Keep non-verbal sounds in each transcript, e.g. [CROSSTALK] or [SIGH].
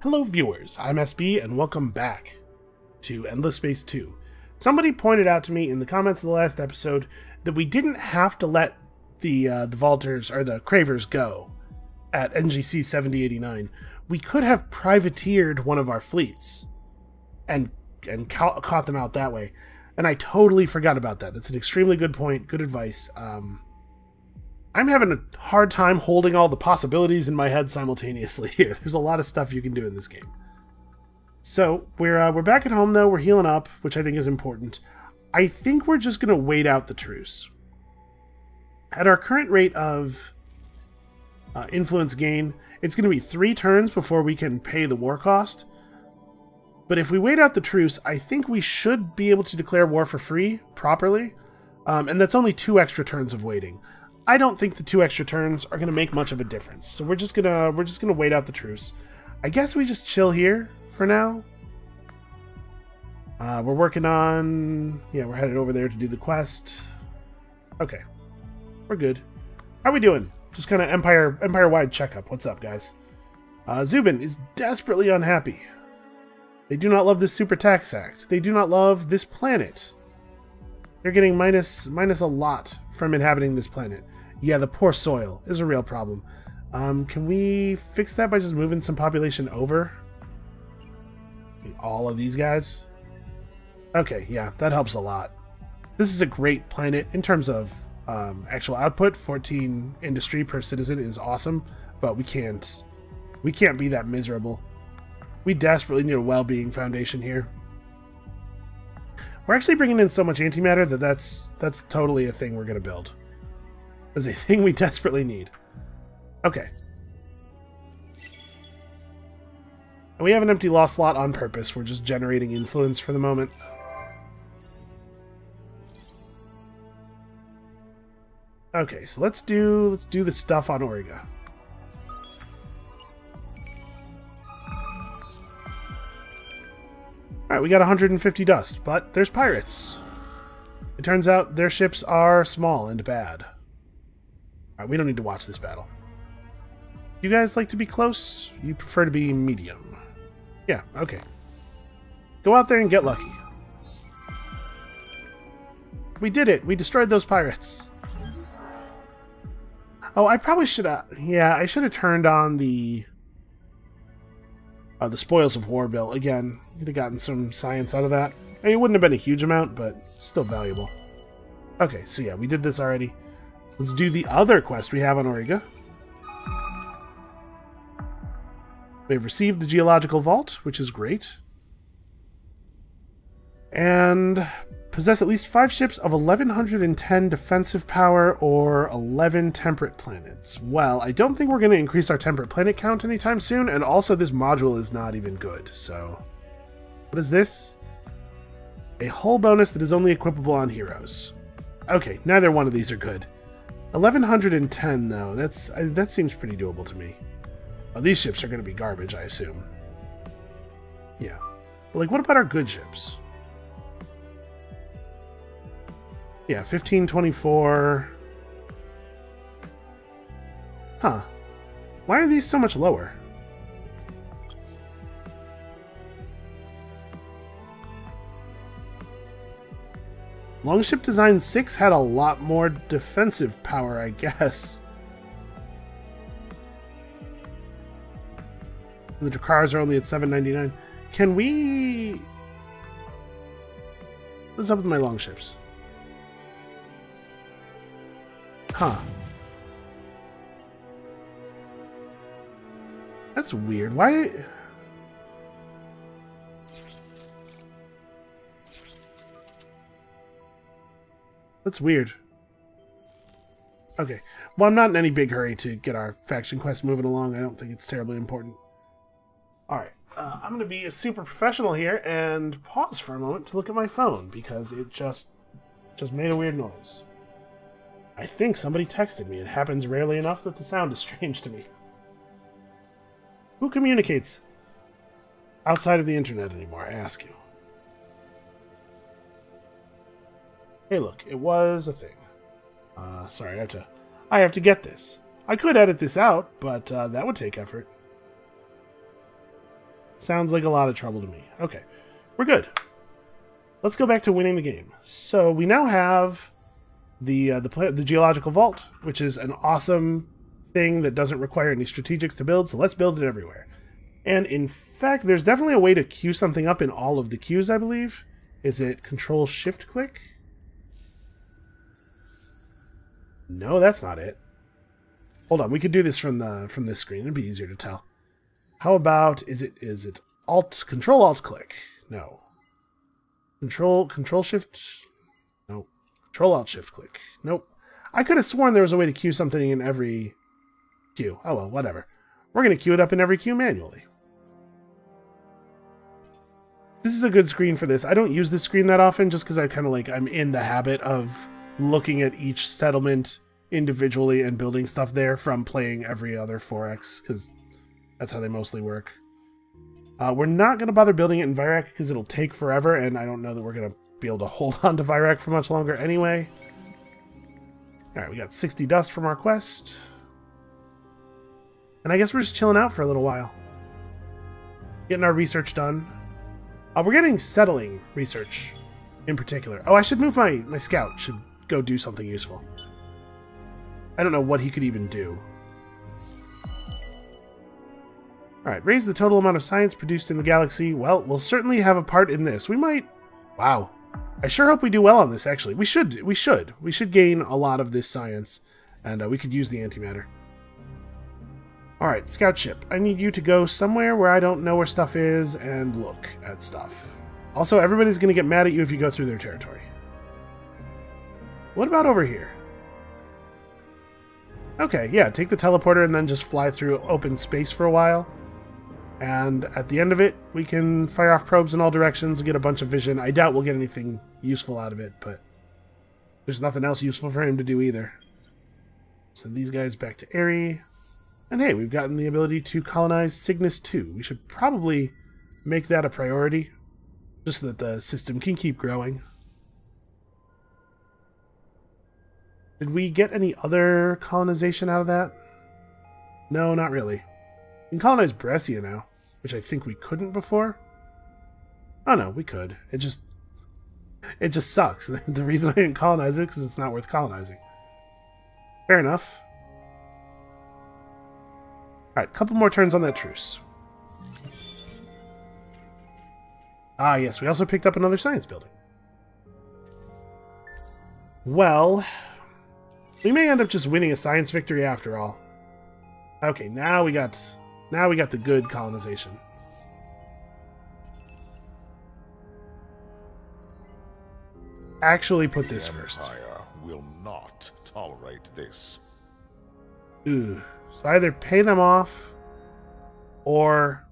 Hello viewers, I'm SB and welcome back to Endless Space 2. Somebody pointed out to me in the comments of the last episode that we didn't have to let the uh, the Vaulters or the Cravers go at NGC 7089. We could have privateered one of our fleets and and ca- caught them out that way. And I totally forgot about that. That's an extremely good point. Good advice. Um, I'm having a hard time holding all the possibilities in my head simultaneously [LAUGHS] here. There's a lot of stuff you can do in this game. So we're uh, we're back at home though. We're healing up, which I think is important. I think we're just gonna wait out the truce. At our current rate of uh, influence gain, it's gonna be three turns before we can pay the war cost. But if we wait out the truce, I think we should be able to declare war for free properly, um, and that's only two extra turns of waiting. I don't think the two extra turns are going to make much of a difference. So we're just gonna we're just gonna wait out the truce. I guess we just chill here for now. Uh, we're working on yeah we're headed over there to do the quest. Okay, we're good. How are we doing? Just kind of empire empire wide checkup. What's up, guys? Uh, Zubin is desperately unhappy. They do not love this super tax act. They do not love this planet. They're getting minus minus a lot from inhabiting this planet. Yeah, the poor soil is a real problem. Um, can we fix that by just moving some population over? All of these guys? Okay, yeah, that helps a lot. This is a great planet in terms of um, actual output. 14 industry per citizen is awesome, but we can't we can't be that miserable. We desperately need a well-being foundation here. We're actually bringing in so much antimatter that that's that's totally a thing we're going to build is a [LAUGHS] thing we desperately need. Okay. And we have an empty lost slot on purpose. We're just generating influence for the moment. Okay, so let's do let's do the stuff on Origa. Alright, we got 150 dust, but there's pirates. It turns out their ships are small and bad. Right, we don't need to watch this battle. You guys like to be close? You prefer to be medium? Yeah, okay. Go out there and get lucky. We did it! We destroyed those pirates! Oh, I probably should have... Yeah, I should have turned on the... Uh, the Spoils of War bill. Again, could have gotten some science out of that. I mean, it wouldn't have been a huge amount, but still valuable. Okay, so yeah, we did this already. Let's do the other quest we have on Origa. We've received the Geological Vault, which is great. And possess at least five ships of 1110 defensive power or 11 temperate planets. Well, I don't think we're going to increase our temperate planet count anytime soon, and also this module is not even good, so... What is this? A hull bonus that is only equipable on heroes. Okay, neither one of these are good. 1110 though. That's uh, that seems pretty doable to me. These ships are going to be garbage, I assume. Yeah. But like what about our good ships? Yeah, 1524. Huh. Why are these so much lower? Longship Design 6 had a lot more defensive power, I guess. [LAUGHS] The Drakars are only at 799. Can we... What's up with my longships? Huh. That's weird. Why... That's weird. Okay. Well, I'm not in any big hurry to get our faction quest moving along. I don't think it's terribly important. Alright. Uh, I'm going to be a super professional here and pause for a moment to look at my phone because it just just made a weird noise. I think somebody texted me. It happens rarely enough that the sound is [LAUGHS] strange to me. Who communicates outside of the internet anymore, I ask you? Hey, look, it was a thing. Uh, sorry, I have to, I have to get this. I could edit this out, but uh, that would take effort. Sounds like a lot of trouble to me. Okay, we're good. Let's go back to winning the game. So we now have the uh, the the geological vault, which is an awesome thing that doesn't require any strategics to build. So let's build it everywhere. And in fact, there's definitely a way to queue something up in all of the queues, I believe. Is it Control Shift Click? No, that's not it. Hold on, we could do this from the from this screen. It'd be easier to tell. How about is it is it Alt Control Alt Click? No. Control Control Shift. No. Control Alt Shift Click. Nope. I could have sworn there was a way to queue something in every queue. Oh well, whatever. We're gonna queue it up in every queue manually. This is a good screen for this. I don't use this screen that often just because I kind of like I'm in the habit of looking at each settlement individually and building stuff there from playing every other 4X because that's how they mostly work. Uh, we're not going to bother building it in Vyrak because it'll take forever, and I don't know that we're going to be able to [LAUGHS] hold on to Vyrak for much longer anyway. Alright, we got 60 dust from our quest. And I guess we're just chilling out for a little while. Getting our research done. Uh, we're getting settling research in particular. Oh, I should move my, my scout. Should go do something useful. I don't know what he could even do. Alright, raise the total amount of science produced in the galaxy. Well, we'll certainly have a part in this. We might... Wow. I sure hope we do well on this, actually. We should. We should. We should gain a lot of this science. And uh, we could use the antimatter. Alright, scout ship. I need you to go somewhere where I don't know where stuff is and look at stuff. Also, everybody's going to get mad at you if you go through their territory. What about over here? Okay, yeah, take the teleporter and then just fly through open space for a while. And at the end of it, we can fire off probes in all directions and get a bunch of vision. I doubt we'll get anything useful out of it, but there's nothing else useful for him to do either. Send these guys back to Airy. And hey, we've gotten the ability to colonize Cygnus 2. We should probably make that a priority, just so that the system can keep growing. Did we get any other colonization out of that? No, not really. We can colonize Brescia now, which I think we couldn't before. Oh no, we could. It just... It just sucks. [LAUGHS] the reason I didn't colonize it is because it's not worth colonizing. Fair enough. Alright, couple more turns on that truce. Ah, yes, we also picked up another science building. Well, we may end up just winning a science victory after all. Okay, now we got now we got the good colonization. Actually put this first. Empire will not tolerate this. Ooh. So either pay them off or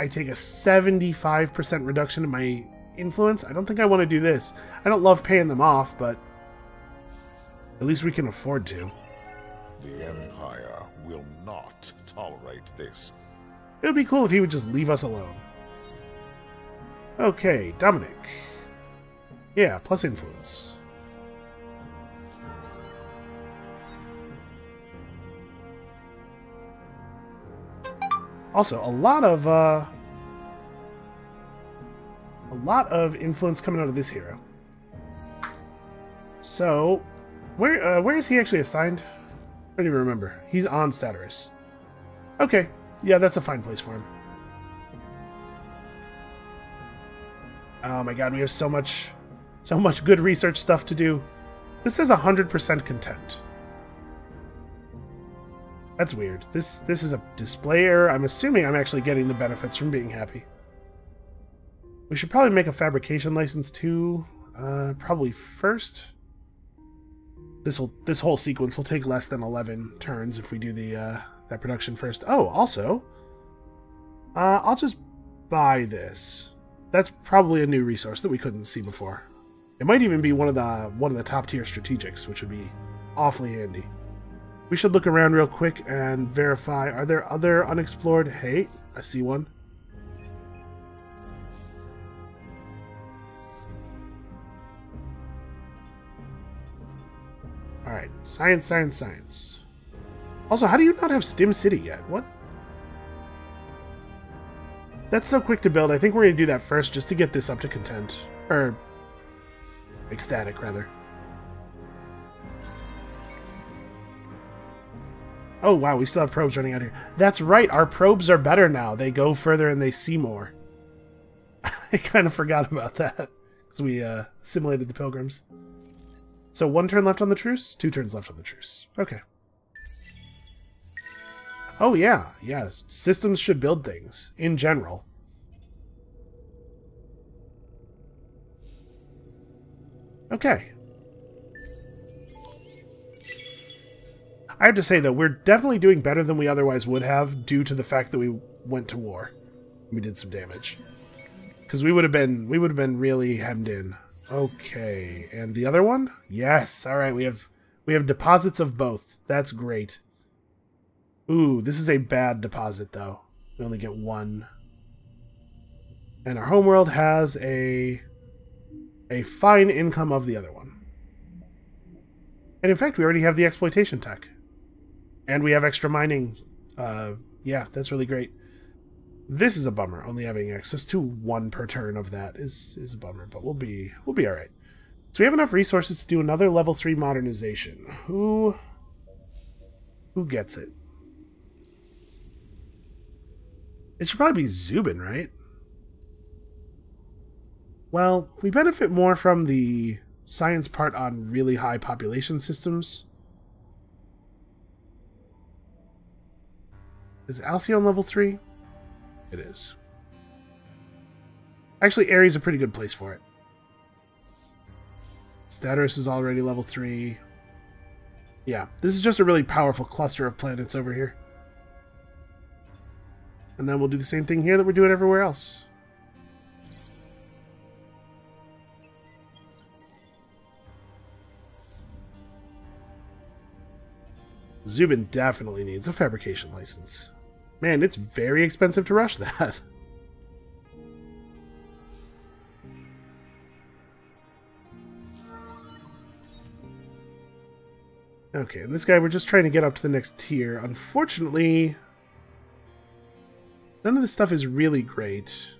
I take a 75% reduction in my influence. I don't think I want to do this. I don't love paying them off, but at least we can afford to. The Empire will not tolerate this. It would be cool if he would just leave us alone. Okay, Dominic. Yeah, plus influence. Also, a lot of, uh... A lot of influence coming out of this hero. So, where uh, where is he actually assigned? I don't even remember. He's on Staturus. Okay, yeah, that's a fine place for him. Oh my god, we have so much, so much good research stuff to do. This is 100% content. That's weird. This this is a display error. I'm assuming I'm actually getting the benefits from being happy. We should probably make a fabrication license too. Uh, probably first. This will this whole sequence will take less than 11 turns if we do the uh, that production first. Oh, also, uh, I'll just buy this. That's probably a new resource that we couldn't see before. It might even be one of the one of the top tier strategics, which would be awfully handy. We should look around real quick and verify. Are there other unexplored? Hey, I see one. Alright, science, science, science. Also, how do you not have Stim City yet? What? That's so quick to build. I think we're going to do that first just to get this up to content. Or ecstatic, rather. Oh, wow, we still have probes running out here. That's right, our probes are better now. They go further and they see more. [LAUGHS] I kind of forgot about that because we uh, simulated the pilgrims. So one turn left on the truce, two turns left on the truce. Okay. Oh yeah, yeah. Systems should build things in general. Okay. I have to say though, we're definitely doing better than we otherwise would have due to the fact that we went to war. We did some damage. Because we would have been we would have been really hemmed in. Okay, and the other one? Yes. All right, we have we have deposits of both. That's great. Ooh, this is a bad deposit though. We only get one. And our homeworld has a a fine income of the other one. And in fact, we already have the exploitation tech. And we have extra mining. Uh, yeah, that's really great. This is a bummer. Only having access to one per turn of that is is a bummer, but we'll be we'll be all right. So we have enough resources to do another level 3 modernization. Who who gets it? It should probably be Zubin, right? Well, we benefit more from the science part on really high population systems. Is Alcyon level 3? It is. Actually, Ares a pretty good place for it. Status is already level 3. Yeah, this is just a really powerful cluster of planets over here. And then we'll do the same thing here that we're doing everywhere else. Zubin definitely needs a fabrication license. Man, it's very expensive to rush that. [LAUGHS] Okay, and this guy, we're just trying to get up to the next tier. Unfortunately, none of this stuff is really great.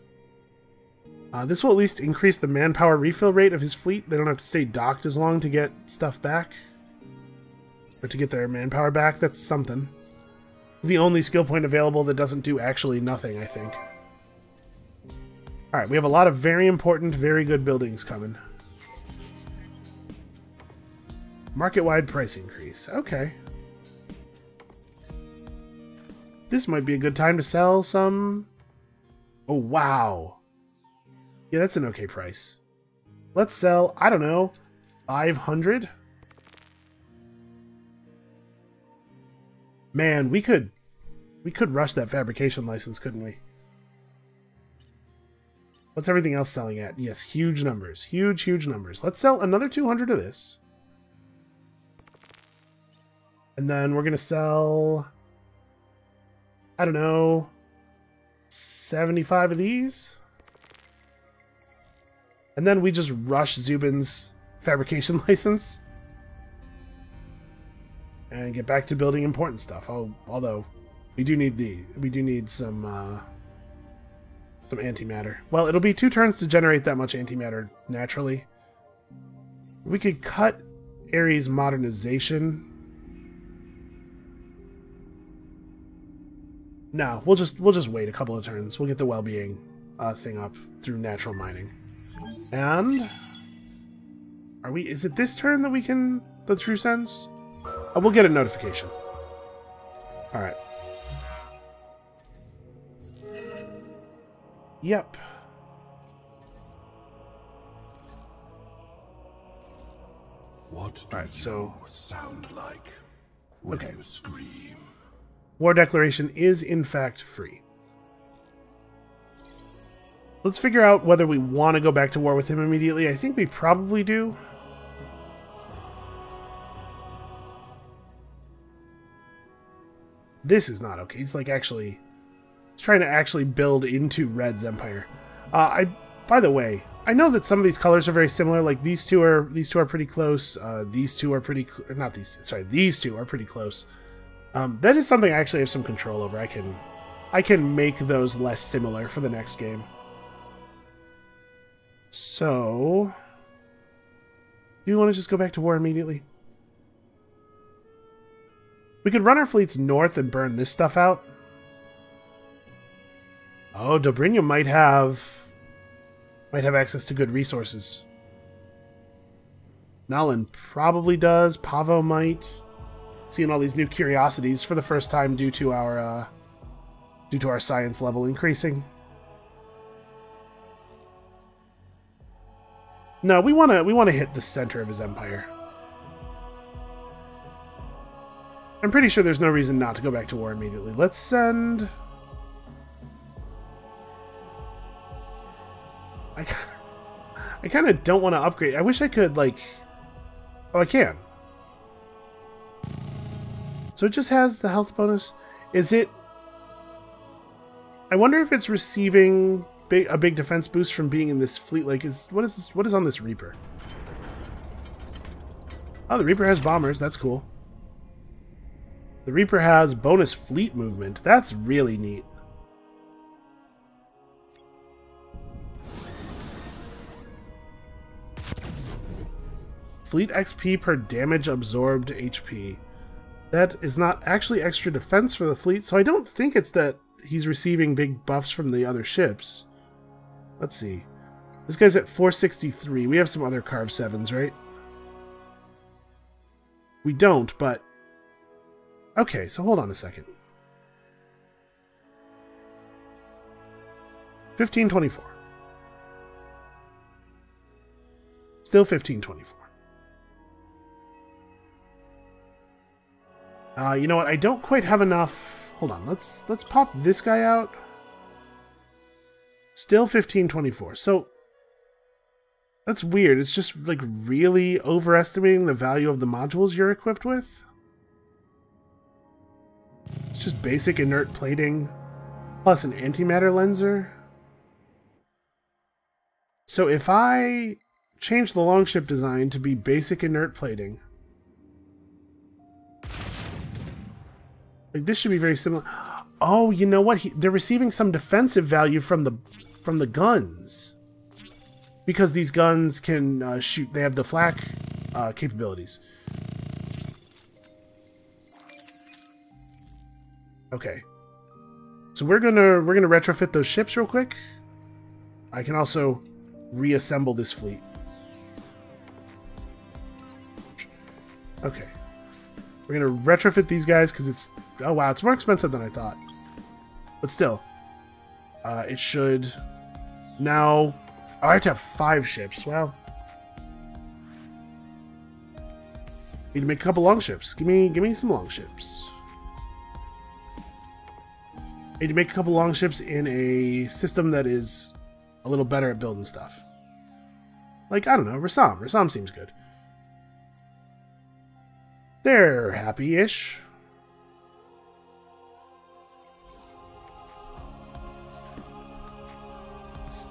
Uh, this will at least increase the manpower refill rate of his fleet. They don't have to stay docked as long to get stuff back. Or to get their manpower back. That's something the only skill point available that doesn't do actually nothing, I think. Alright, we have a lot of very important, very good buildings coming. Market-wide price increase. Okay. This might be a good time to sell some... Oh, wow. Yeah, that's an okay price. Let's sell, I don't know, 500? Man, we could we could rush that fabrication license, couldn't we? What's everything else selling at? Yes, huge numbers. Huge, huge numbers. Let's sell another 200 of this. And then we're going to sell, I don't know, 75 of these. And then we just rush Zubin's fabrication [LAUGHS] license. And get back to building important stuff. Although, we do need the we do need some uh, some antimatter. Well, it'll be two turns to generate that much antimatter naturally. We could cut Ares modernization. No, we'll just we'll just wait a couple of turns. We'll get the well-being uh, thing up through natural mining. And are we? Is it this turn that we can the true sense? Oh, we'll get a notification. All right. Yep. What do right, so sound like when okay. you scream? War declaration is in fact free. Let's figure out whether we want to go back to war with him immediately. I think we probably do. This is not okay. It's like actually trying to actually build into Red's empire. Uh, I, by the way, I know that some of these colors are very similar. Like these two are these two are pretty close. Uh, these two are pretty not these. Sorry, these two are pretty close. Um, that is something I actually have some control over. I can I can make those less similar for the next game. So, do you want to just go back to war immediately? We could run our fleets north and burn this stuff out. Oh, Dobrynia might have might have access to good resources. Nalin probably does. Pavo might. Seeing all these new curiosities for the first time due to our uh, due to our science level increasing. No, we want to we want to hit the center of his empire. I'm pretty sure there's no reason not to go back to war immediately. Let's send I I kind of don't want to upgrade. I wish I could like Oh, I can. So it just has the health bonus. Is it I wonder if it's receiving big, a big defense boost from being in this fleet. Like, is what is this, what is on this Reaper? Oh, the Reaper has bombers. That's cool. The Reaper has bonus fleet movement. That's really neat. Fleet XP per damage absorbed HP. That is not actually extra defense for the fleet, so I don't think it's that he's receiving big buffs from the other ships. Let's see. This guy's at 463. We have some other carve sevens, right? We don't, but... Okay, so hold on a second. 1524. Still 1524. Uh, you know what? I don't quite have enough Hold on, let's let's pop this guy out. Still 1524. So that's weird. It's just like really overestimating the value of the modules you're equipped with. It's just basic inert plating plus an antimatter lenser. So if I change the longship design to be basic inert plating, Like this should be very similar. Oh, you know what? He, they're receiving some defensive value from the from the guns because these guns can uh, shoot. They have the flak uh, capabilities. Okay, so we're gonna we're gonna retrofit those ships real quick. I can also reassemble this fleet. Okay, we're gonna retrofit these guys because it's Oh wow, it's more expensive than I thought. But still, uh, it should now. Oh, I have to have five ships. Well, need to make a couple long ships. Give me, give me some long ships. Need to make a couple long ships in a system that is a little better at building stuff. Like I don't know, Rassam. Rassam seems good. They're happy-ish.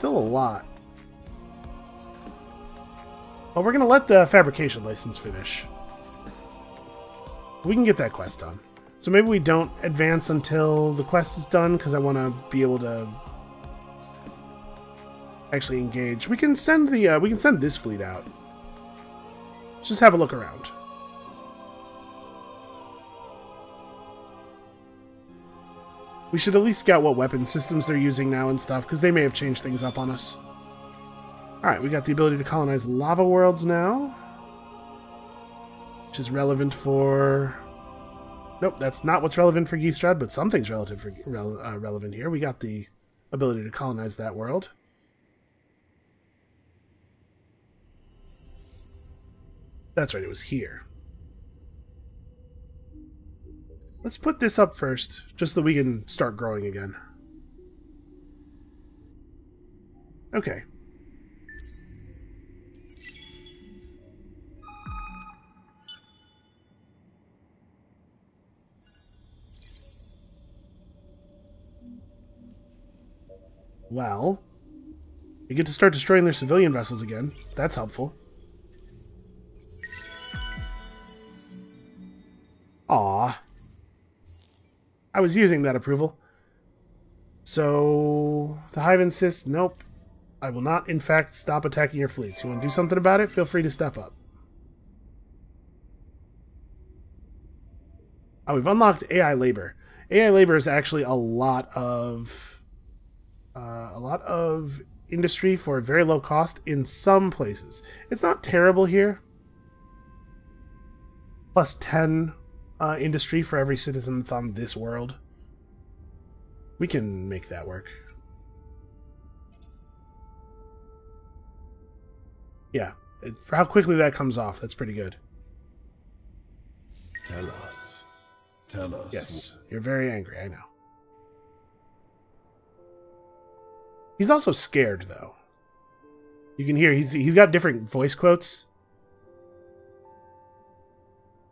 Still a lot. But we're going to let the fabrication license finish. We can get that quest done. So maybe we don't advance until the quest is done, because I want to be able to actually engage. We can send the uh, we can send this fleet out. Let's just have a look around. We should at least scout what weapon systems they're using now and stuff, because they may have changed things up on us. Alright, we got the ability to colonize lava worlds now. Which is relevant for... Nope, that's not what's relevant for Ghistrad, but something's relative for, uh, relevant here. We got the ability to colonize that world. That's right, it was here. Let's put this up first, just so we can start growing again. Okay. Well, we get to start destroying their civilian vessels again. That's helpful. Aw. I was using that approval. So the hive insists, nope. I will not, in fact, stop attacking your fleets. You want to do something about it? Feel free to step up. Oh, we've unlocked AI labor. AI labor is actually a lot of uh, a lot of industry for a very low cost in some places. It's not terrible here. Plus 10 uh, industry for every citizen that's on this world. We can make that work. Yeah, it, for how quickly that comes off, that's pretty good. Tell us. Tell us. Yes, you're very angry, I know. He's also scared, though. You can hear he's he's got different voice quotes.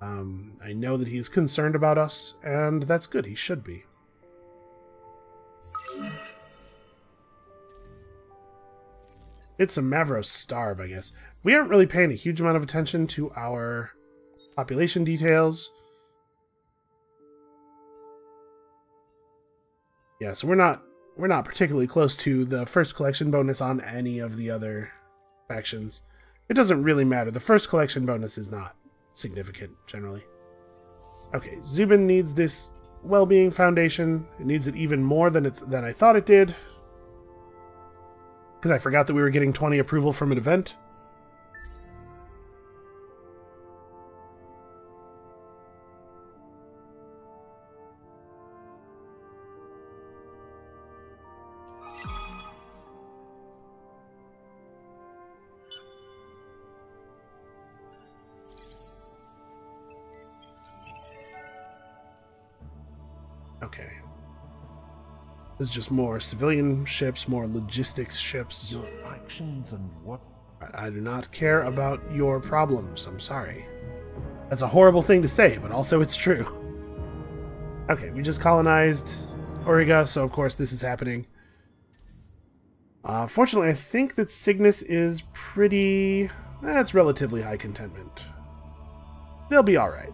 Um, I know that he's concerned about us, and that's good. He should be. It's a Mavros starve, I guess. We aren't really paying a huge amount of attention to our population details. Yeah, so we're not we're not particularly close to the first collection bonus on any of the other factions. It doesn't really matter. The first collection bonus is not significant, generally. Okay, Zubin needs this well-being foundation. It needs it even more than it than I thought it did. Because I forgot that we were getting 20 approval from an event. There's just more civilian ships, more logistics ships. Your actions and what? I, I do not care about your problems. I'm sorry. That's a horrible thing to say, but also it's true. Okay, we just colonized Auriga, so of course this is happening. Uh, fortunately, I think that Cygnus is pretty... Eh, relatively high contentment. They'll be alright.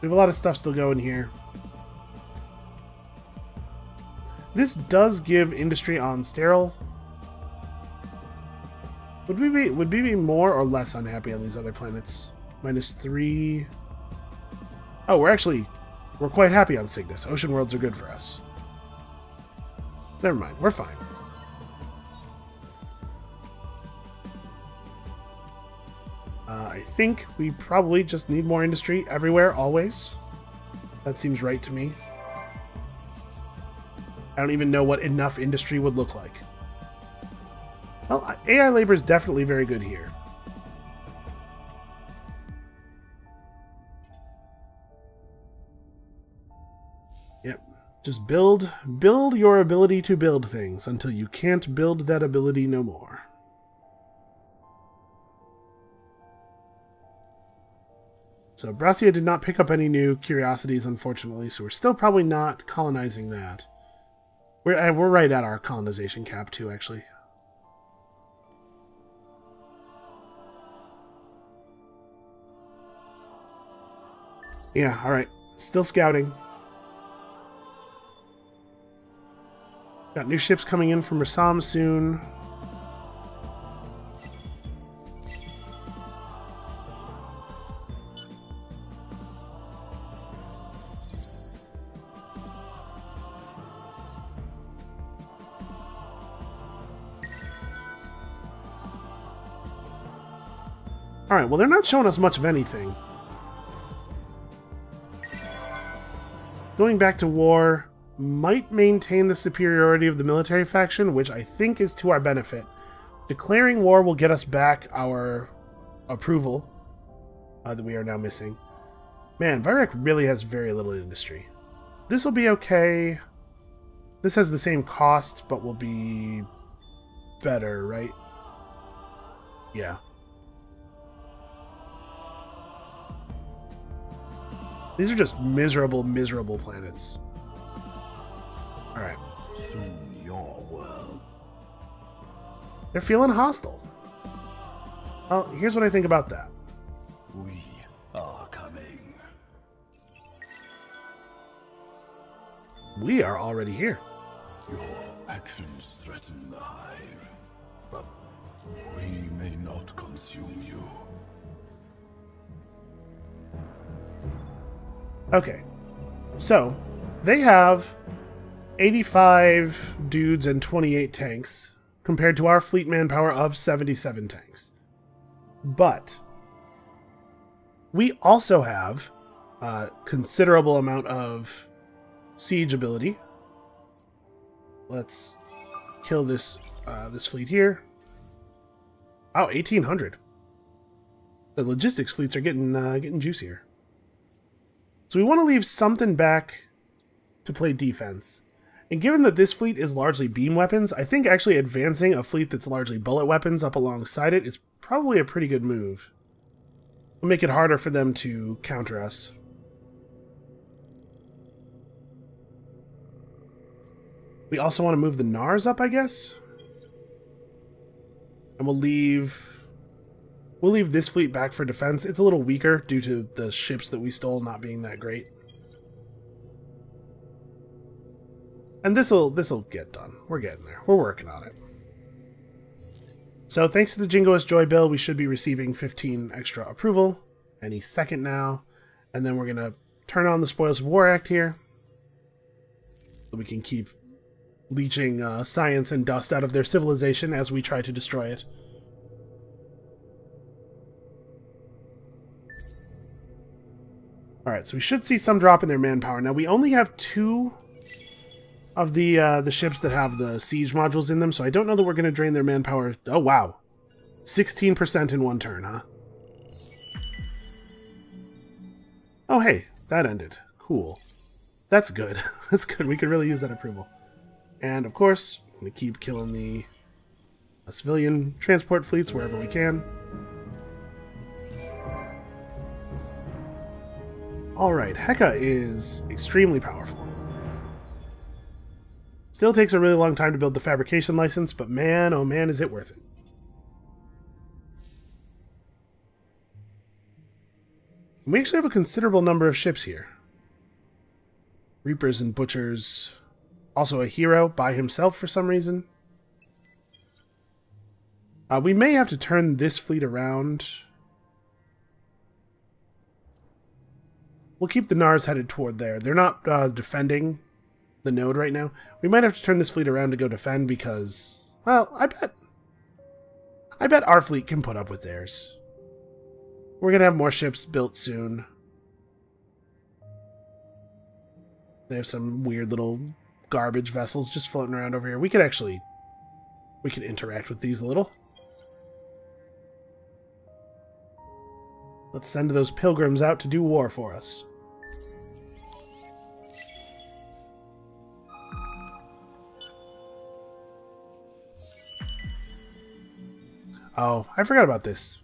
We have a lot of stuff still going here. This does give industry on sterile. Would we be would we be more or less unhappy on these other planets? Minus three. Oh, we're actually we're quite happy on Cygnus. Ocean worlds are good for us. Never mind, we're fine. I think we probably just need more industry everywhere, always. That seems right to me. I don't even know what enough industry would look like. Well, AI labor is definitely very good here. Yep. Just build build your ability to build things until you can't build that ability no more. So Brassia did not pick up any new curiosities, unfortunately, so we're still probably not colonizing that. We're, uh, we're right at our colonization cap, too, actually. Yeah, alright. Still scouting. Got new ships coming in from Rasam soon. Alright, well they're not showing us much of anything. Going back to war might maintain the superiority of the military faction, which I think is to our benefit. Declaring war will get us back our approval uh, that we are now missing. Man, Vyrek really has very little industry. This will be okay. This has the same cost, but will be better, right? Yeah. These are just miserable, miserable planets. Alright. Soon your world. They're feeling hostile. Well, here's what I think about that. We are coming. we are already here. Your actions threaten the Hive, but we may not consume you. Okay. So, they have 85 dudes and 28 tanks, compared to our fleet manpower of 77 tanks. But, we also have a considerable amount of siege ability. Let's kill this uh, this fleet here. Oh, 1800. The logistics fleets are getting uh, getting juicier. So we want to leave something back to play defense. And given that this fleet is largely beam weapons, I think actually advancing a fleet that's largely bullet weapons up alongside it is probably a pretty good move. It'll make it harder for them to counter us. We also want to move the NARS up, I guess? And we'll leave... We'll leave this fleet back for defense. It's a little weaker due to the ships that we stole not being that great. And this'll this'll get done. We're getting there. We're working on it. So thanks to the Jingoist Joy bill, we should be receiving 15 extra approval any second now. And then we're going to turn on the Spoils of War Act here. So we can keep leeching uh, science and dust out of their civilization as we try to destroy it. Alright, so we should see some drop in their manpower. Now, we only have two of the uh, the ships that have the siege modules in them, so I don't know that we're going to drain their manpower. Oh, wow. 16% in one turn, huh? Oh, hey, that ended. Cool. That's good. [LAUGHS] That's good. We could really use that approval. And, of course, we keep killing the uh, civilian transport fleets wherever we can. Alright, Heka is extremely powerful. Still takes a really long time to build the fabrication license, but man, oh man, is it worth it. We actually have a considerable number of ships here. Reapers and Butchers. Also a hero by himself for some reason. Uh, we may have to turn this fleet around. We'll keep the Nars headed toward there. They're not uh, defending the node right now. We might have to turn this fleet around to go defend because, well, I bet, I bet our fleet can put up with theirs. We're gonna have more ships built soon. They have some weird little garbage vessels just floating around over here. We could actually, we could interact with these a little. Let's send those pilgrims out to do war for us. Oh, I forgot about this.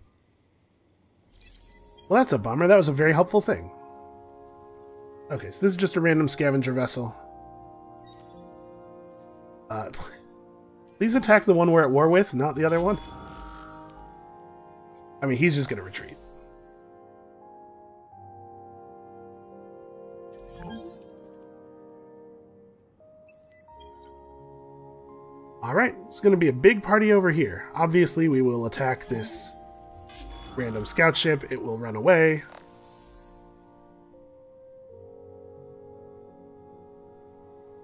Well, that's a bummer. That was a very helpful thing. Okay, so this is just a random scavenger vessel. Uh, [LAUGHS] please attack the one we're at war with, not the other one. I mean, he's just going to retreat. Alright, it's going to be a big party over here. Obviously, we will attack this random scout ship. It will run away.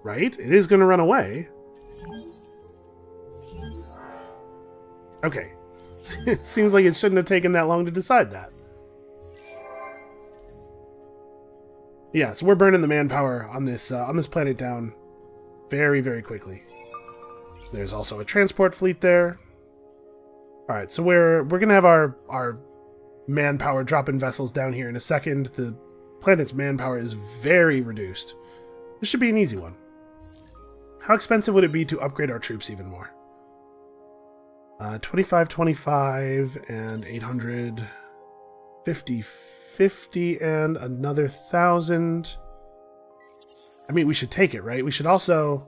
Right? It is going to run away. Okay. [LAUGHS] Seems like it shouldn't have taken that long to decide that. Yeah, so we're burning the manpower on this uh, on this planet down very, very quickly. There's also a transport fleet there. All right, so we're we're gonna have our our manpower dropping vessels down here in a second. The planet's manpower is very reduced. This should be an easy one. How expensive would it be to upgrade our troops even more? Uh, 25, 25, and 800, 50, 50, and another 1,000. I mean, we should take it, right? We should also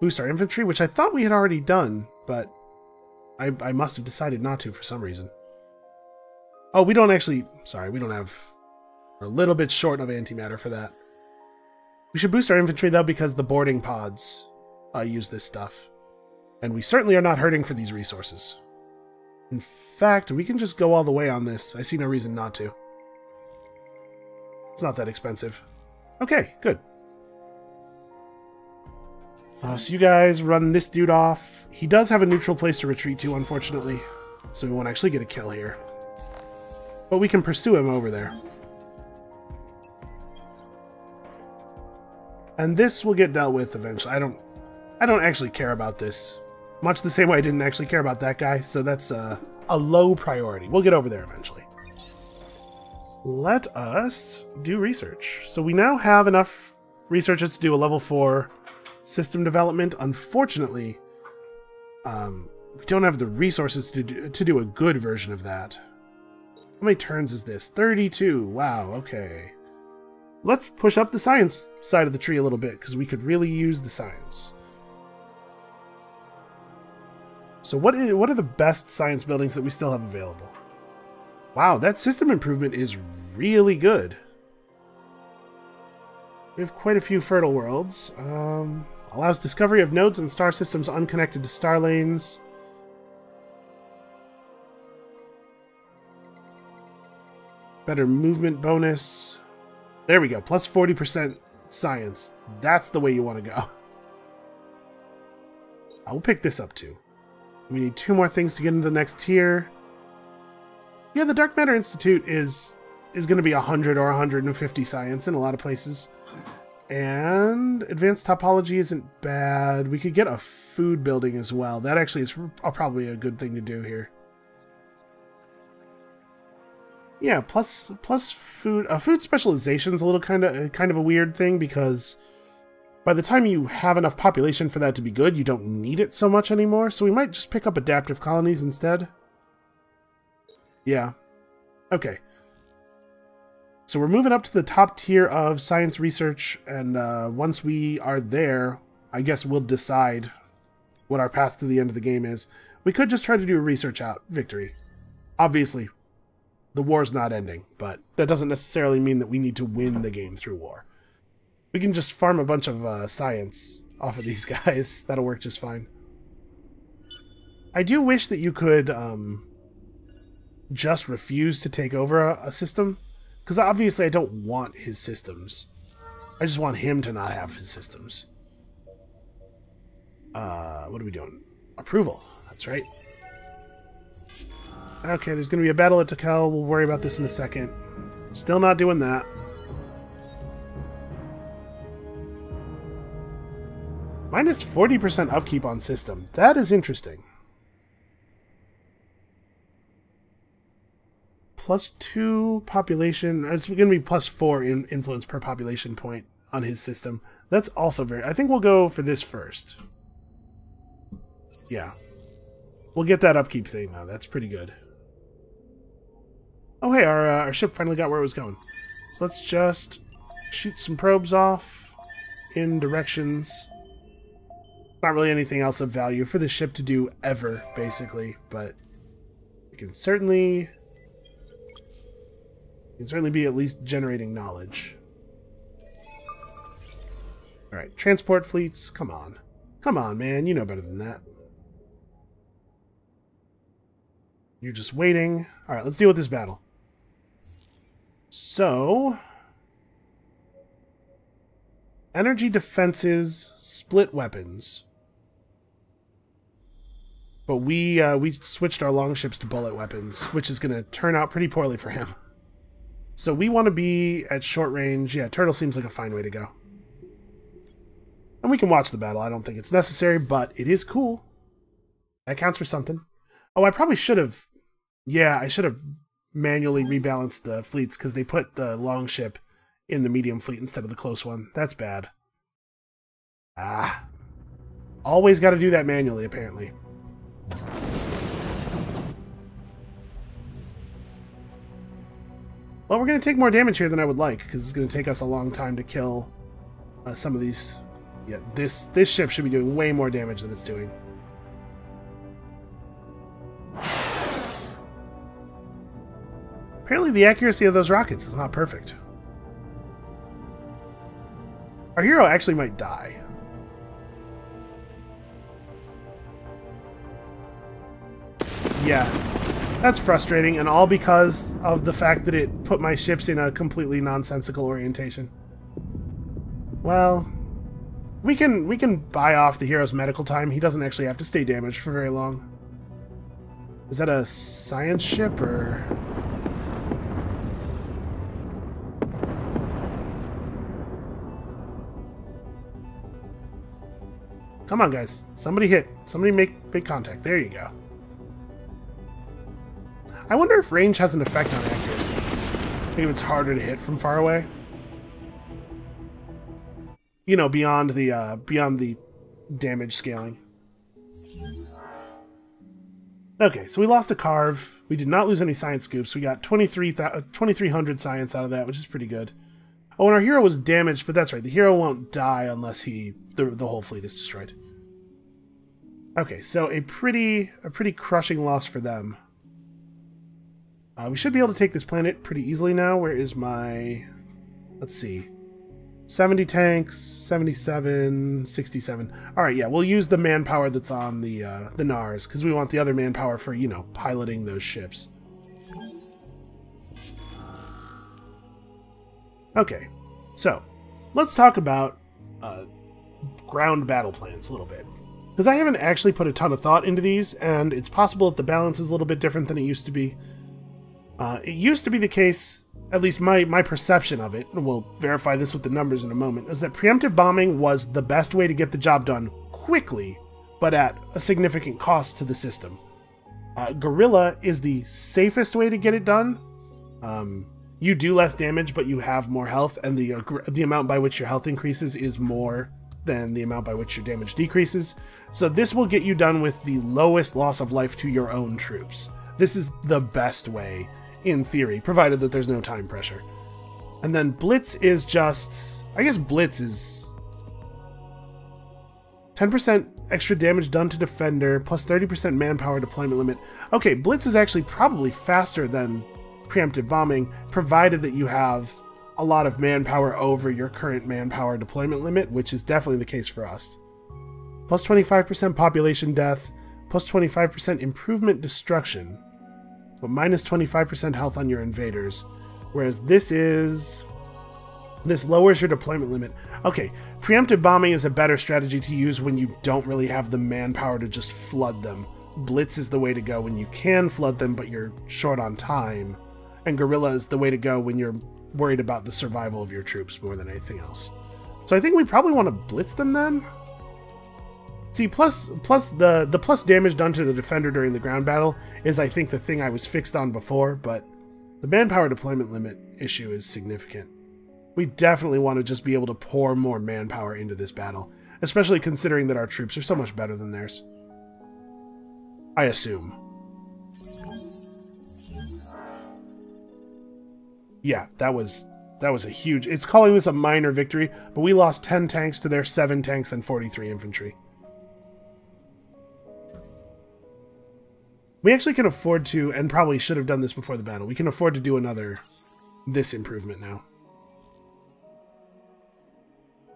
boost our infantry, which I thought we had already done, but I, I must have decided not to for some reason. Oh, we don't actually... Sorry, we don't have... We're a little bit short of antimatter for that. We should boost our infantry, though, because the boarding pods uh, use this stuff. And we certainly are not hurting for these resources. In fact, we can just go all the way on this. I see no reason not to. It's not that expensive. Okay, good. Uh, so you guys run this dude off. He does have a neutral place to retreat to, unfortunately. So we won't actually get a kill here. But we can pursue him over there. And this will get dealt with eventually. I don't I don't actually care about this. Much the same way I didn't actually care about that guy, so that's uh, a low priority. We'll get over there eventually. Let us do research. So we now have enough researchers to do a level 4 system development. Unfortunately, um, we don't have the resources to do, to do a good version of that. How many turns is this? 32. Wow, okay. Let's push up the science side of the tree a little bit, because we could really use the science. So what is, what are the best science buildings that we still have available? Wow, that system improvement is really good. We have quite a few fertile worlds. Um, allows discovery of nodes and star systems unconnected to star lanes. Better movement bonus. There we go. Plus 40% science. That's the way you want to go. I will pick this up too. We need two more things to get into the next tier. Yeah, the Dark Matter Institute is is going to be 100 or 150 science in a lot of places. And advanced topology isn't bad. We could get a food building as well. That actually is probably a good thing to do here. Yeah, plus plus food. Uh, food specialization is a little kind of kind of a weird thing because by the time you have enough population for that to be good, you don't need it so much anymore. So we might just pick up adaptive colonies instead. Yeah. Okay. So we're moving up to the top tier of science research, and uh, once we are there, I guess we'll decide what our path to the end of the game is. We could just try to do a research out victory. Obviously, the war's not ending, but that doesn't necessarily mean that we need to win the game through war. We can just farm a bunch of uh, science off of these [LAUGHS] guys. That'll work just fine. I do wish that you could um, just refuse to take over a, a system. Because obviously I don't want his systems. I just want him to not have his systems. Uh, what are we doing? Approval. That's right. Okay, there's going to be a battle at Takel. We'll worry about this in a second. Still not doing that. Minus 40% upkeep on system. That is interesting. Plus 2 population. It's going to be plus 4 in influence per population point on his system. That's also very... I think we'll go for this first. Yeah. We'll get that upkeep thing, though. That's pretty good. Oh, hey, our, uh, our ship finally got where it was going. So let's just shoot some probes off in directions. Not really anything else of value for the ship to do ever, basically, but we can certainly... We can certainly be at least generating knowledge. Alright, transport fleets, come on. Come on, man, you know better than that. You're just waiting. Alright, let's deal with this battle. So, energy defenses, split weapons. But we uh, we switched our longships to bullet weapons, which is going to turn out pretty poorly for him. [LAUGHS] So we want to be at short range. Yeah, turtle seems like a fine way to go. And we can watch the battle. I don't think it's necessary, but it is cool. That counts for something. Oh, I probably should have... Yeah, I should have manually rebalanced the fleets because they put the long ship in the medium fleet instead of the close one. That's bad. Ah. Always got to do that manually, apparently. Well, we're going to take more damage here than I would like, because it's going to take us a long time to kill uh, some of these. Yeah, this, this ship should be doing way more damage than it's doing. Apparently the accuracy of those rockets is not perfect. Our hero actually might die. Yeah, that's frustrating, and all because of the fact that it put my ships in a completely nonsensical orientation. Well, we can we can buy off the hero's medical time. He doesn't actually have to stay damaged for very long. Is that a science ship or? Come on, guys. Somebody hit. Somebody make make contact. There you go. I wonder if range has an effect on accuracy. Maybe it's harder to hit from far away. You know, beyond the uh, beyond the damage scaling. Okay, so we lost a carve. We did not lose any science scoops. We got 23, 2,300 science out of that, which is pretty good. Oh, and our hero was damaged, but that's right. The hero won't die unless he the, the whole fleet is destroyed. Okay, so a pretty a pretty crushing loss for them. Uh, we should be able to take this planet pretty easily now. Where is my... Let's see. 70 tanks, 77, 67. Alright, yeah, we'll use the manpower that's on the, uh, the NARS, because we want the other manpower for, you know, piloting those ships. Okay, so, let's talk about uh, ground battle plans a little bit. Because I haven't actually put a ton of thought into these, and it's possible that the balance is a little bit different than it used to be. Uh, it used to be the case, at least my, my perception of it, and we'll verify this with the numbers in a moment, is that preemptive bombing was the best way to get the job done quickly, but at a significant cost to the system. Uh, guerrilla is the safest way to get it done. Um, you do less damage, but you have more health, and the uh, the amount by which your health increases is more than the amount by which your damage decreases. So this will get you done with the lowest loss of life to your own troops. This is the best way in theory, provided that there's no time pressure. And then Blitz is just... I guess Blitz is... 10% extra damage done to Defender, plus 30% manpower deployment limit. Okay, Blitz is actually probably faster than preemptive bombing, provided that you have a lot of manpower over your current manpower deployment limit, which is definitely the case for us. Plus 25% population death, plus 25% improvement destruction, but minus 25% health on your invaders. Whereas this is... This lowers your deployment limit. Okay, preemptive bombing is a better strategy to use when you don't really have the manpower to just flood them. Blitz is the way to go when you can flood them, but you're short on time. And Guerrilla is the way to go when you're worried about the survival of your troops more than anything else. So I think we probably want to blitz them then? See, plus plus the the plus damage done to the defender during the ground battle is I think the thing I was fixed on before, but the manpower deployment limit issue is significant. We definitely want to just be able to pour more manpower into this battle, especially considering that our troops are so much better than theirs. I assume. Yeah, that was that was a huge. It's calling this a minor victory, but we lost 10 tanks to their 7 tanks and 43 infantry. We actually can afford to, and probably should have done this before the battle, we can afford to do another this improvement now.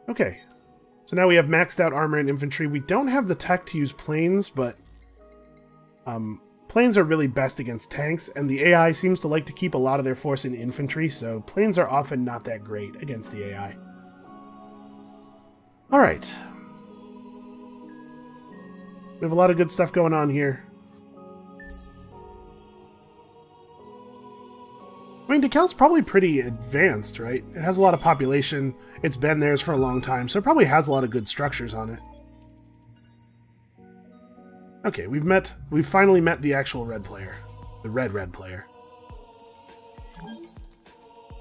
Okay, so now we have maxed out armor and infantry. We don't have the tech to use planes, but um, planes are really best against tanks, and the AI seems to like to keep a lot of their force in infantry, so planes are often not that great against the AI. Alright. We have a lot of good stuff going on here. I mean, DeKalb's probably pretty advanced, right? It has a lot of population. It's been theirs for a long time, so it probably has a lot of good structures on it. Okay, we've met... We've finally met the actual red player. The red-red player.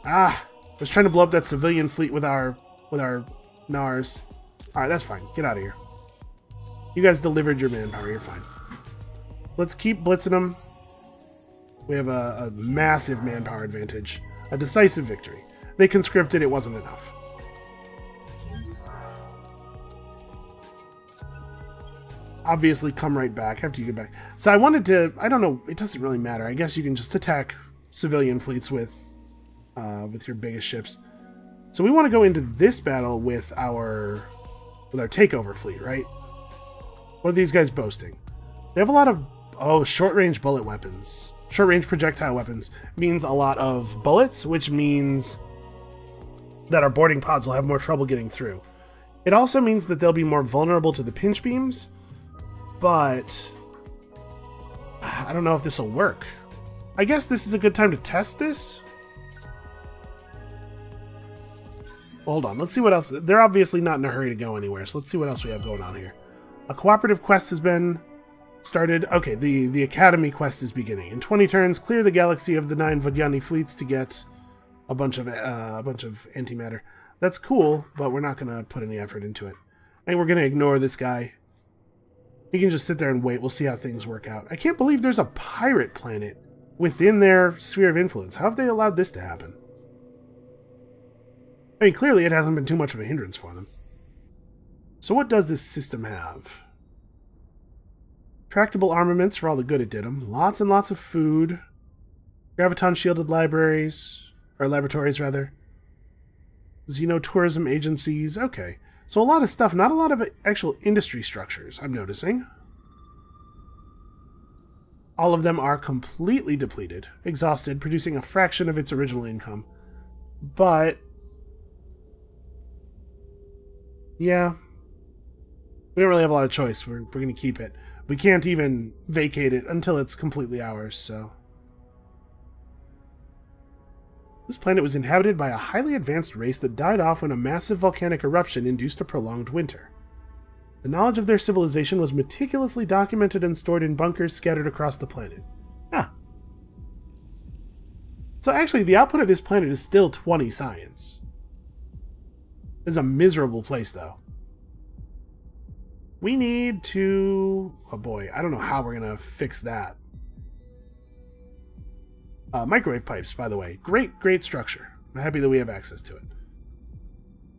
Ah! I was trying to blow up that civilian fleet with our... with our NARS. Alright, that's fine. Get out of here. You guys delivered your manpower. You're fine. Let's keep blitzing them. We have a, a massive manpower advantage. A decisive victory. They conscripted, it wasn't enough. Obviously, come right back after you get back. So I wanted to, I don't know, it doesn't really matter. I guess you can just attack civilian fleets with, uh, with your biggest ships. So we want to go into this battle with our with our takeover fleet, right? What are these guys boasting? They have a lot of oh short range bullet weapons. Short range projectile weapons means a lot of bullets, which means that our boarding pods will have more trouble getting through. It also means that they'll be more vulnerable to the pinch beams, but I don't know if this will work. I guess this is a good time to test this. Hold on, let's see what else. They're obviously not in a hurry to go anywhere, so let's see what else we have going on here. A cooperative quest has been started. Okay, the, the Academy quest is beginning. In 20 turns, clear the galaxy of the nine Vodyani fleets to get a bunch of uh, a bunch of antimatter. That's cool, but we're not going to put any effort into it. And we're going to ignore this guy. He can just sit there and wait. We'll see how things work out. I can't believe there's a pirate planet within their sphere of influence. How have they allowed this to happen? I mean, clearly it hasn't been too much of a hindrance for them. So what does this system have? Tractable armaments for all the good it did them. Lots and lots of food. Graviton shielded libraries. Or laboratories, rather. Xenotourism agencies. Okay. So a lot of stuff, not a lot of actual industry structures, I'm noticing. All of them are completely depleted, exhausted, producing a fraction of its original income. But... Yeah. We don't really have a lot of choice. We're, we're going to keep it. We can't even vacate it until it's completely ours, so... This planet was inhabited by a highly advanced race that died off when a massive volcanic eruption induced a prolonged winter. The knowledge of their civilization was meticulously documented and stored in bunkers scattered across the planet. Ah. So actually, the output of this planet is still 20 science. Is a miserable place, though. We need to... Oh boy, I don't know how we're going to fix that. Uh, microwave pipes, by the way. Great, great structure. I'm happy that we have access to it.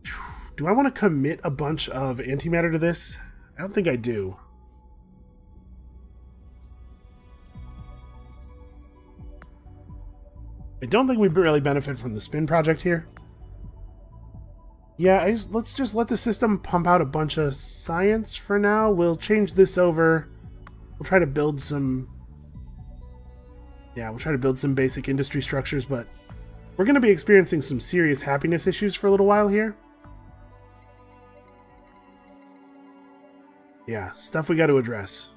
[SIGHS] Do I want to commit a bunch of antimatter to this? I don't think I do. I don't think we really benefit from the spin project here. Yeah, just, let's just let the system pump out a bunch of science for now. We'll change this over. We'll try to build some yeah, we'll try to build some basic industry structures, but we're going to be experiencing some serious happiness issues for a little while here. Yeah, stuff we got to address.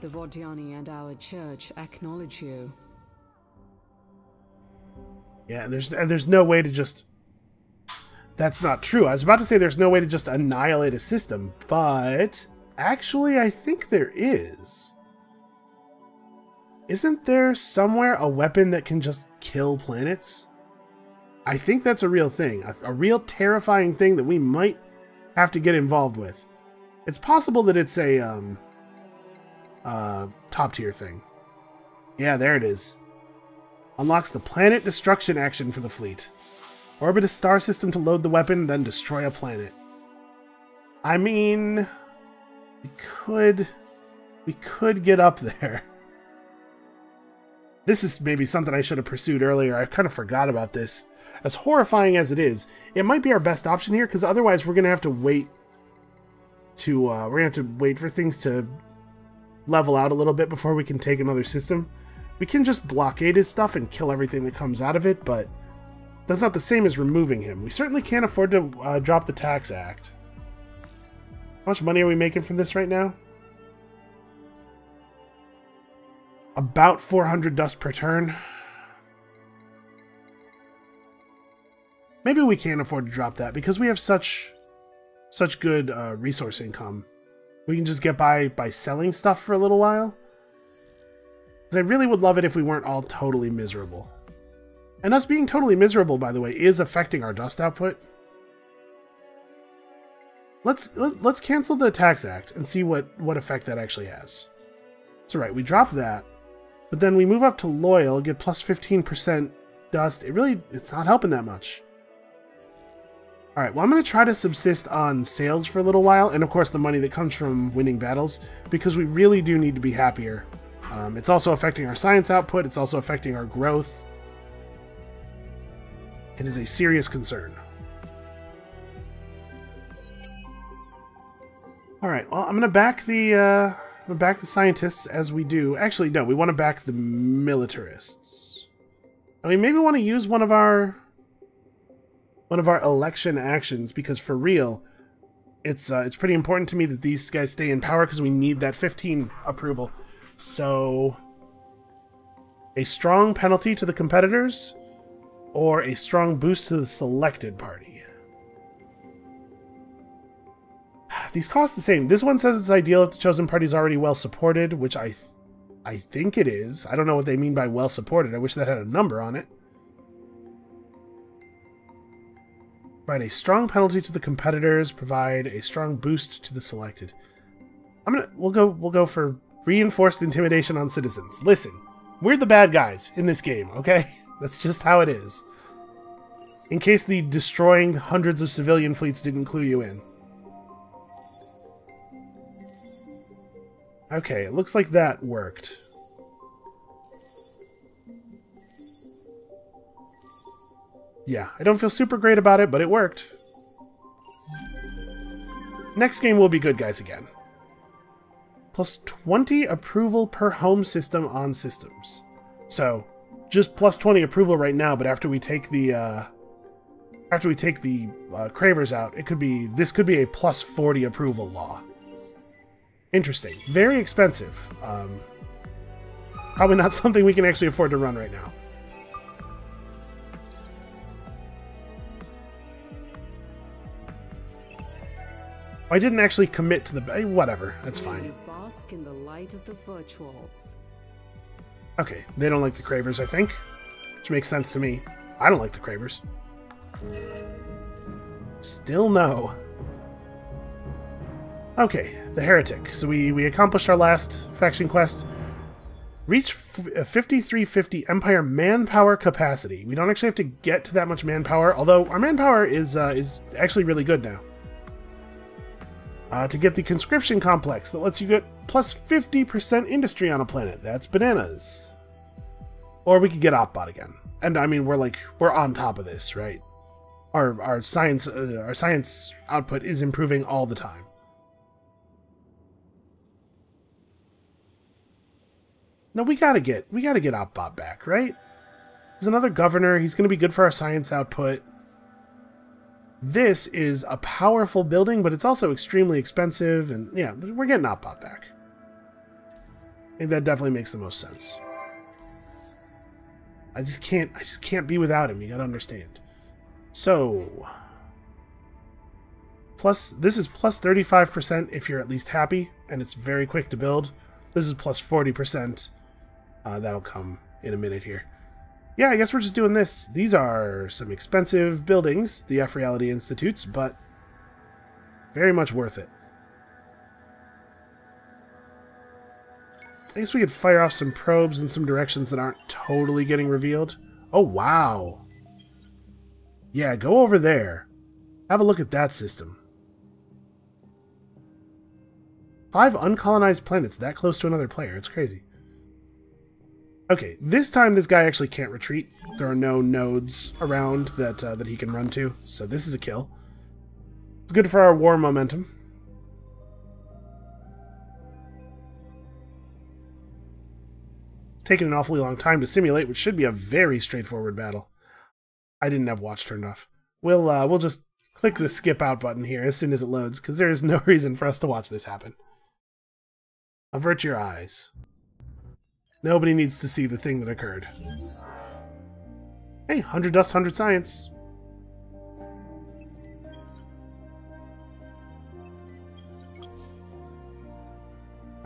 The Vodyani and our church acknowledge you. Yeah, and there's and there's no way to just That's not true. I was about to say there's no way to just annihilate a system, but Actually, I think there is. Isn't there somewhere a weapon that can just kill planets? I think that's a real thing. A, a, real terrifying thing that we might have to get involved with. It's possible that it's a um, uh, top tier thing. Yeah, there it is. Unlocks the planet destruction action for the fleet. Orbit a star system to load the weapon, then destroy a planet. I mean, we could... We could get up there. This is maybe something I should have pursued earlier. I kind of forgot about this. As horrifying as it is, it might be our best option here, because otherwise we're to have to wait to... Uh, we're to have to wait for things to level out a little bit before we can take another system. We can just blockade his stuff and kill everything that comes out of it, but that's not the same as removing him. We certainly can't afford to uh, drop the tax act. How much money are we making from this right now? About 400 dust per turn. Maybe we can't afford to drop that because we have such such good uh, resource income. We can just get by by selling stuff for a little while. I really would love it if we weren't all totally miserable. And us being totally miserable, by the way, is affecting our dust output. Let's let's cancel the tax act and see what what effect that actually has. So right, we drop that, but then we move up to loyal, get plus 15% dust. It really it's not helping that much. All right, well I'm going to try to subsist on sales for a little while and of course the money that comes from winning battles because we really do need to be happier Um, it's also affecting our science output. It's also affecting our growth. It is a serious concern. All right. Well, I'm to back the uh, gonna back the scientists as we do. Actually, no. We want to back the militarists. I mean, maybe want to use one of our one of our election actions because for real, it's uh, it's pretty important to me that these guys stay in power because we need that 15 approval. So, a strong penalty to the competitors, or a strong boost to the selected party. [SIGHS] These cost the same. This one says it's ideal if the chosen party is already well supported, which I, th I think it is. I don't know what they mean by well supported. I wish that had a number on it. Provide a strong penalty to the competitors. Provide a strong boost to the selected. I'm gonna. We'll go. We'll go for reinforced intimidation on citizens. Listen, we're the bad guys in this game. Okay, [LAUGHS] that's just how it is. In case the destroying hundreds of civilian fleets didn't clue you in. Okay, it looks like that worked. Yeah, I don't feel super great about it, but it worked. Next game will be good guys again. Plus 20 approval per home system on systems. So, just plus 20 approval right now, but after we take the, uh, after we take the uh, cravers out, it could be, this could be a plus 40 approval law. Interesting. Very expensive. Um, probably not [LAUGHS] something we can actually afford to run right now. I didn't actually commit to the... Whatever, that's fine. Bask in the light of the virtuals. Okay, they don't like the Cravers, I think. Which makes sense to me. I don't like the Cravers. Still no. Okay, the Heretic. So we, we accomplished our last faction quest. Reach 5350 Empire manpower capacity. We don't actually have to get to that much manpower, although our manpower is uh, is actually really good now uh, to get the conscription complex that lets you get plus 50% industry on a planet. That's bananas. Or we could get Opbot again. And I mean, we're like, we're on top of this, right? Our, our science uh, our science output is improving all the time. No, we gotta get we gotta get Opbot back, right? He's another governor. He's gonna be good for our science output. This is a powerful building, but it's also extremely expensive, and yeah, we're getting Opbot back. I think that definitely makes the most sense. I just can't I just can't be without him, you gotta understand. So plus this is plus 35% if you're at least happy, and it's very quick to build. This is plus 40%. Uh, that'll come in a minute here yeah, I guess we're just doing this. These are some expensive buildings, the F Reality Institutes, but very much worth it. I guess we could fire off some probes in some directions that aren't totally getting revealed. Oh, wow. Yeah, go over there. Have a look at that system. Five uncolonized planets that close to another player. It's crazy. Okay, this time this guy actually can't retreat. There are no nodes around that uh, that he can run to, so this is a kill. It's good for our war momentum. It's taken an awfully long time to simulate, which should be a very straightforward battle. I didn't have watch turned off. We'll uh, we'll just click the skip out button here as soon as it loads, because there is no [LAUGHS] reason for us to watch this happen. Avert your eyes. Nobody needs to see the thing that occurred. Hey, 100 dust, 100 science.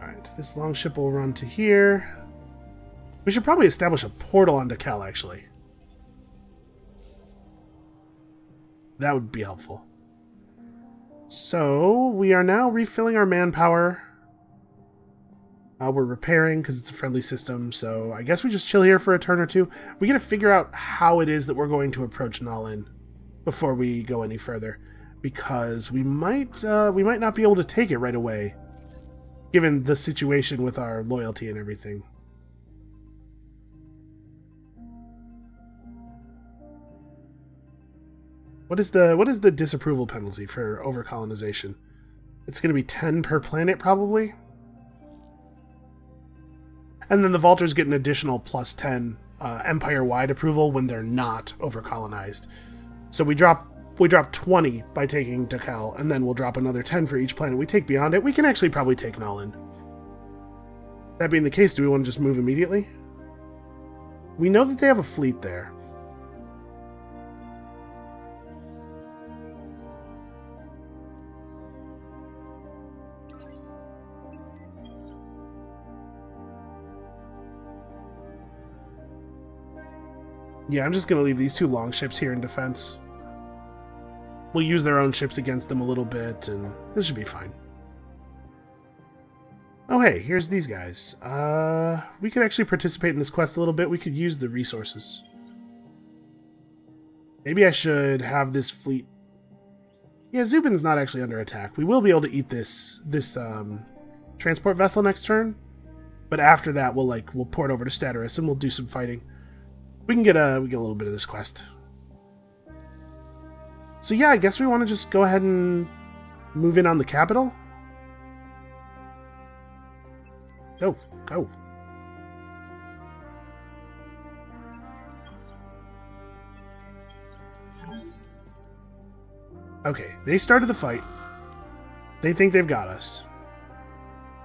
Alright, this long ship will run to here. We should probably establish a portal on Cal, actually. That would be helpful. So, we are now refilling our manpower uh, we're repairing because it's a friendly system, so I guess we just chill here for a turn or two. We gotta figure out how it is that we're going to approach Nalin before we go any further, because we might uh, we might not be able to take it right away. given the situation with our loyalty and everything. What is the what is the disapproval penalty for overcolonization? It's going to be 10 per planet probably. And then the Vaulters get an additional plus 10 uh, empire-wide approval when they're not overcolonized. So we drop we drop 20 by taking Dakal, and then we'll drop another 10 for each planet we take beyond it. We can actually probably take Nuln. That being the case, do we want to just move immediately? We know that they have a fleet there. Yeah, I'm just going to leave these two long ships here in defense. We'll use their own ships against them a little bit, and this should be fine. Oh hey, here's these guys. Uh, we could actually participate in this quest a little bit. We could use the resources. Maybe I should have this fleet... Yeah, Zubin's not actually under attack. We will be able to eat this this um, transport vessel next turn. But after that, we'll like we'll port over to Staterus and we'll do some fighting. We can get a we get a little bit of this quest. So yeah, I guess we want to just go ahead and move in on the capital. Go, go. Okay, they started the fight. They think they've got us.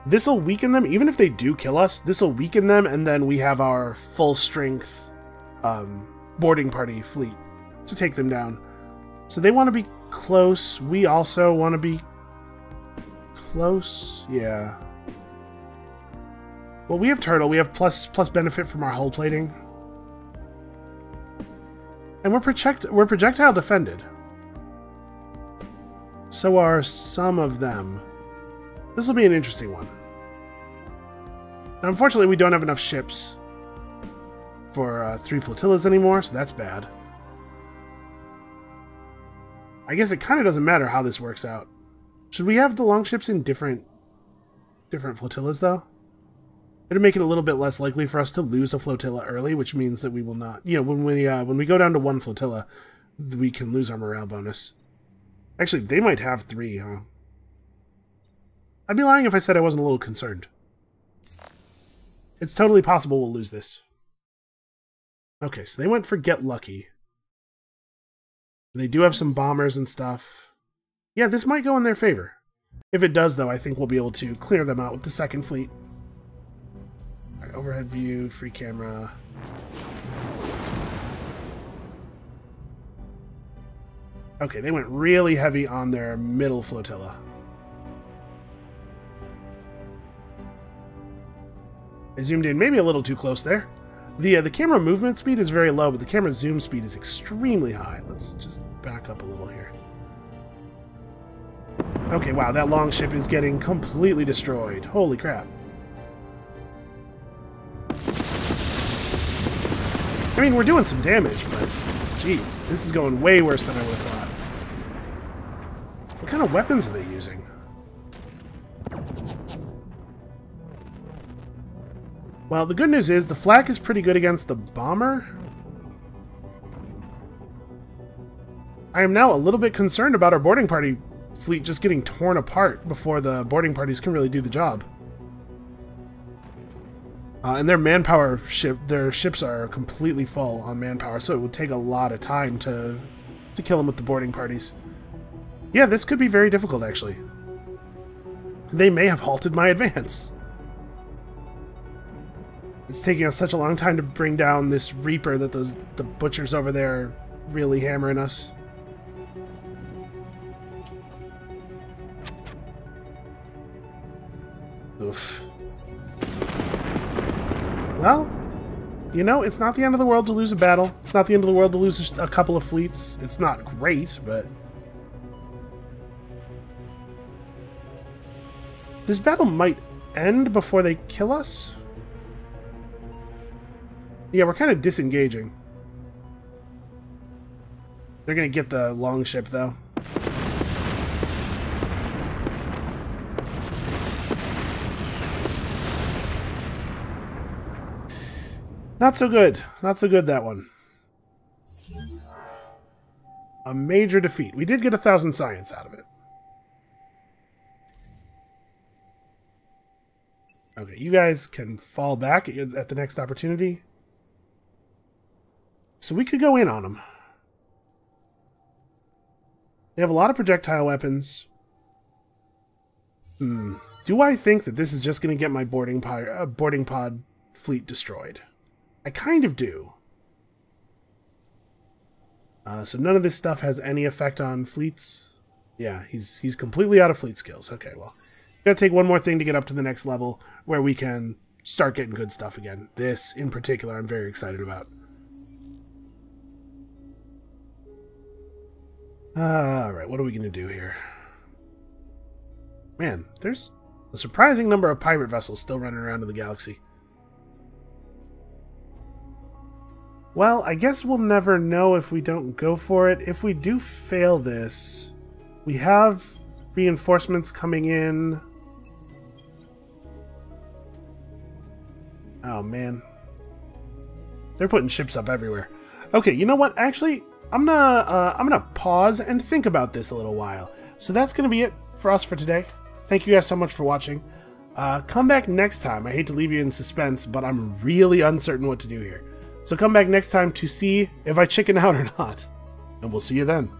This'll weaken them, even if they do kill us, this'll weaken them, and then we have our full strength um, boarding party fleet to take them down. So they want to be close. We also want to be close. Yeah. Well, we have turtle. We have plus plus benefit from our hull plating, and we're project we're projectile defended. So are some of them. This will be an interesting one. Unfortunately, we don't have enough ships for uh, three flotillas anymore, so that's bad. I guess it kind of doesn't matter how this works out. Should we have the longships in different different flotillas, though? It'll make it a little bit less likely for us to lose a flotilla early, which means that we will not... You know, when we, uh, when we go down to one flotilla, we can lose our morale bonus. Actually, they might have three, huh? I'd be lying if I said I wasn't a little concerned. It's totally possible we'll lose this. Okay, so they went for Get Lucky. They do have some bombers and stuff. Yeah, this might go in their favor. If it does, though, I think we'll be able to clear them out with the second fleet. Overhead view, free camera. Okay, they went really heavy on their middle flotilla. I zoomed in maybe a little too close there. The, uh, the camera movement speed is very low, but the camera zoom speed is extremely high. Let's just back up a little here. Okay, wow, that long ship is getting completely destroyed. Holy crap. I mean, we're doing some damage, but... Jeez, this is going way worse than I would have thought. What kind of weapons are they using? Well, the good news is the flak is pretty good against the bomber. I am now a little bit concerned about our boarding party fleet just getting torn apart before the boarding parties can really do the job. Uh, and their manpower ship, their ships are completely full on manpower, so it would take a lot of time to to kill them with the boarding parties. Yeah, this could be very difficult, actually. They may have halted my advance. It's taking us such a long time to bring down this Reaper that those the butchers over there are really hammering us. Oof. Well, you know, it's not the end of the world to lose a battle. It's not the end of the world to lose a couple of fleets. It's not great, but... This battle might end before they kill us? Yeah, we're kind of disengaging. They're going to get the long ship, though. Not so good. Not so good, that one. A major defeat. We did get a thousand science out of it. Okay, you guys can fall back at, your, at the next opportunity. So we could go in on them. They have a lot of projectile weapons. Hmm. Do I think that this is just going to get my boarding pod, uh, boarding pod fleet destroyed? I kind of do. Uh, so none of this stuff has any effect on fleets. Yeah, he's he's completely out of fleet skills. Okay, well, gotta take one more thing to get up to the next level where we can start getting good stuff again. This, in particular, I'm very excited about. Uh, Alright, what are we going to do here? Man, there's a surprising number of pirate vessels still running around in the galaxy. Well, I guess we'll never know if we don't go for it. If we do fail this, we have reinforcements coming in. Oh, man. They're putting ships up everywhere. Okay, you know what? Actually, I'm gonna uh, I'm gonna pause and think about this a little while. So that's gonna be it for us for today. Thank you guys so much for watching. Uh, come back next time. I hate to leave you in suspense, but I'm really uncertain what to do here. So come back next time to see if I chicken out or [LAUGHS] not. And we'll see you then.